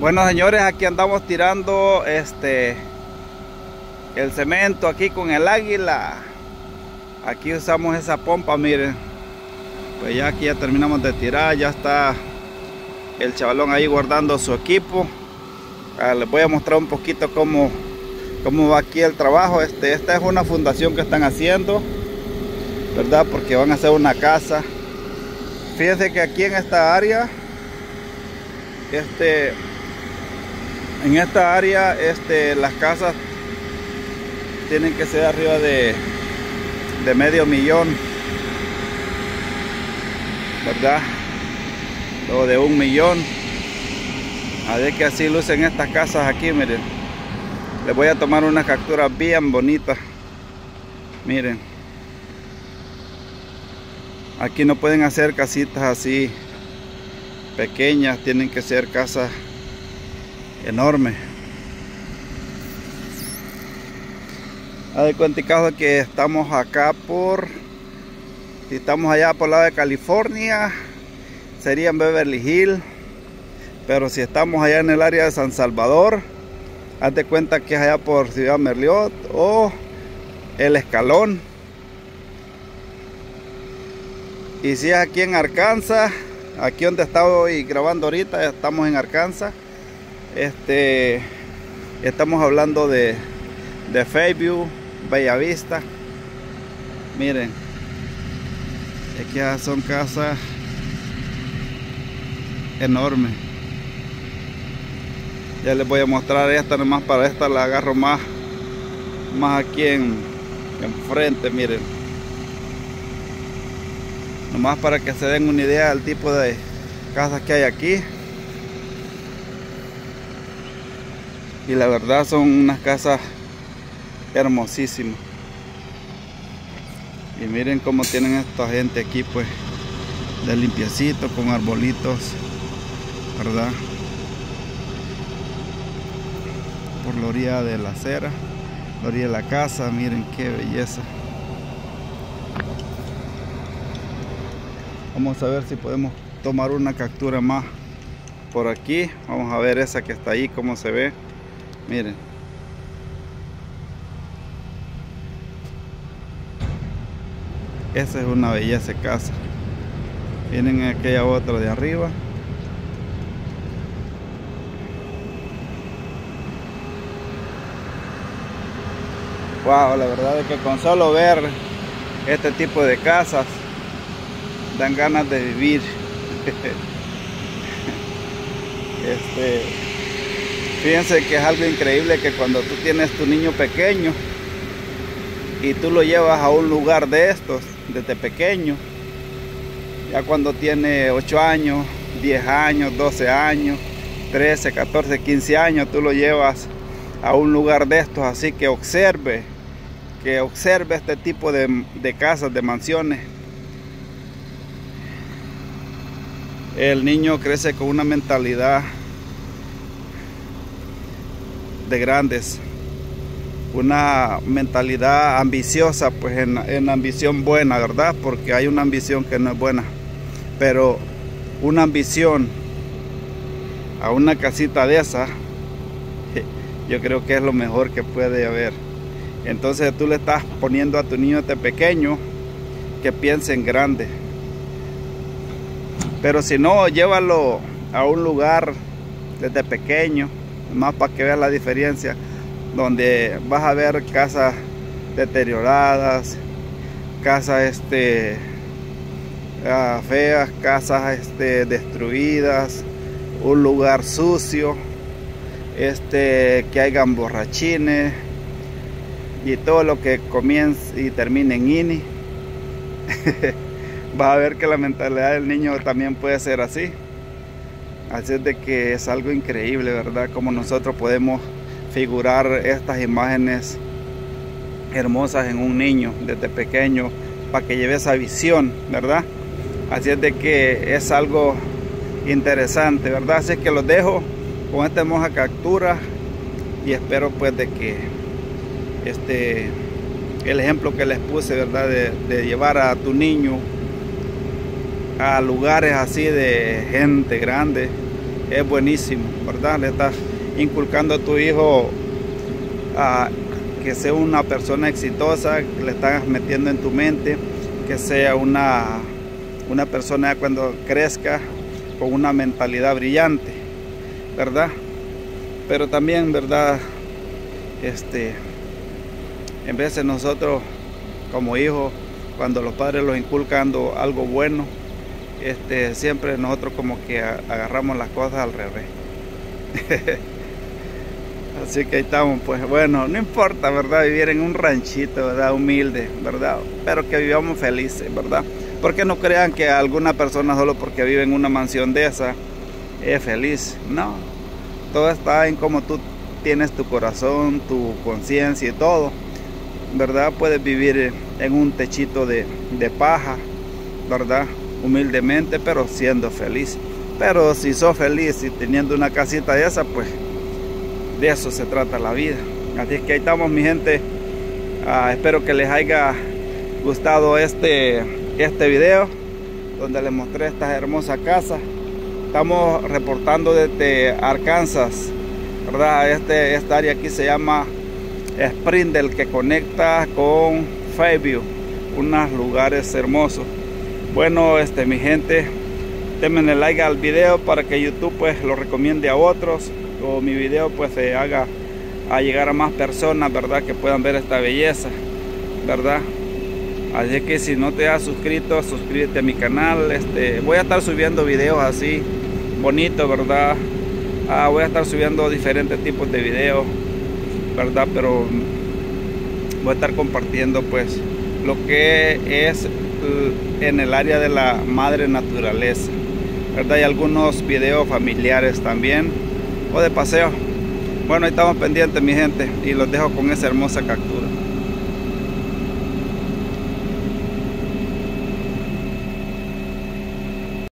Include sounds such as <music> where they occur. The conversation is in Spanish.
Bueno señores, aquí andamos tirando este el cemento aquí con el águila. Aquí usamos esa pompa, miren. Pues ya aquí ya terminamos de tirar, ya está el chavalón ahí guardando su equipo. Ah, les voy a mostrar un poquito cómo, cómo va aquí el trabajo. Este, esta es una fundación que están haciendo, ¿verdad? Porque van a hacer una casa. Fíjense que aquí en esta área, este, en esta área este, las casas tienen que ser arriba de, de medio millón verdad o de un millón. A ver que así lucen estas casas aquí miren. Les voy a tomar una captura bien bonita. Miren. Aquí no pueden hacer casitas así pequeñas tienen que ser casas enorme. A de cuenta que estamos acá por, si estamos allá por el lado de California, sería en Beverly Hills. Pero si estamos allá en el área de San Salvador, haz de cuenta que es allá por Ciudad Merliot o El Escalón. Y si es aquí en Arkansas, aquí donde estoy grabando ahorita, estamos en Arkansas este estamos hablando de de Fairview Bellavista miren aquí son casas enormes. Ya les voy a mostrar esta nomás para esta la agarro más más aquí en enfrente miren. Nomás para que se den una idea del tipo de casas que hay aquí y la verdad son unas casas hermosísimas. Y miren cómo tienen esta gente aquí pues de limpiecito con arbolitos verdad por la orilla de la acera la orilla de la casa miren qué belleza. Vamos a ver si podemos tomar una captura más por aquí. Vamos a ver esa que está ahí cómo se ve Miren. Esa es una belleza casa. Vienen aquella otra de arriba. Wow, la verdad es que con solo ver este tipo de casas dan ganas de vivir. <laughs> este Fíjense que es algo increíble que cuando tú tienes tu niño pequeño y tú lo llevas a un lugar de estos, desde pequeño, ya cuando tiene 8 años, 10 años, 12 años, 13, 14, 15 años, tú lo llevas a un lugar de estos, así que observe, que observe este tipo de, de casas, de mansiones. El niño crece con una mentalidad de grandes. Una mentalidad ambiciosa, pues en, ambición buena, ¿verdad? Porque hay una ambición que no es buena. Pero una ambición a una casita de esa, <laughs> yo creo que es lo mejor que puede haber. Entonces tú le estás poniendo a tu niño de pequeño que piense en grande. Pero si no, llévalo a un lugar desde pequeño más para que veas la diferencia donde vas a ver casas deterioradas casas este ah, feas casas este destruidas un lugar sucio este que hayan borrachines y todo lo que comienza y termine en ini. <laughs> Vas a ver que la mentalidad del niño también puede ser así Así es de que es algo increíble, ¿verdad? Como nosotros podemos figurar estas imágenes hermosas en un niño desde pequeño para que lleve esa visión, ¿verdad? Así es de que es algo interesante, ¿verdad? Así es que los dejo con esta hermosa captura y espero pues de que este el ejemplo que les puse, ¿verdad? De, de llevar a tu niño a lugares así de gente grande, es buenísimo, ¿verdad? Le estás inculcando a tu hijo a que sea una persona exitosa, que le estás metiendo en tu mente, que sea una, una persona cuando crezca con una mentalidad brillante, ¿verdad? Pero también, ¿verdad? Este, en de nosotros como hijos, cuando los padres los inculcando algo bueno, este, siempre nosotros como que agarramos las cosas al revés. <laughs> Así que ahí estamos, pues bueno, no importa, ¿verdad? Vivir en un ranchito, ¿verdad? Humilde, ¿verdad? Pero que vivamos felices, ¿verdad? Porque no crean que alguna persona solo porque vive en una mansión de esa es feliz. No, todo está en cómo tú tienes tu corazón, tu conciencia y todo. ¿Verdad? Puedes vivir en un techito de, de paja, ¿verdad? Humildemente, pero siendo feliz. Pero si sos feliz y teniendo una casita de esa, pues de eso se trata la vida. Así que ahí estamos mi gente. Ah, espero que les haya gustado este, este video donde les mostré esta hermosa casa. Estamos reportando desde Arkansas, ¿verdad? Este, esta área aquí se llama Sprindle que conecta con Fairview, unos lugares hermosos. Bueno, este mi gente, denme like al video para que YouTube pues lo recomiende a otros o mi video pues se haga a llegar a más personas, ¿verdad? Que puedan ver esta belleza, ¿verdad? Así que si no te has suscrito, suscríbete a mi canal. Este, voy a estar subiendo videos así, bonitos, ¿verdad? Ah, voy a estar subiendo diferentes tipos de videos, ¿verdad? Pero voy a estar compartiendo pues lo que es en el área de la madre naturaleza, ¿verdad? Y algunos videos familiares también o de paseo. Bueno, ahí estamos pendientes mi gente y los dejo con esa hermosa captura.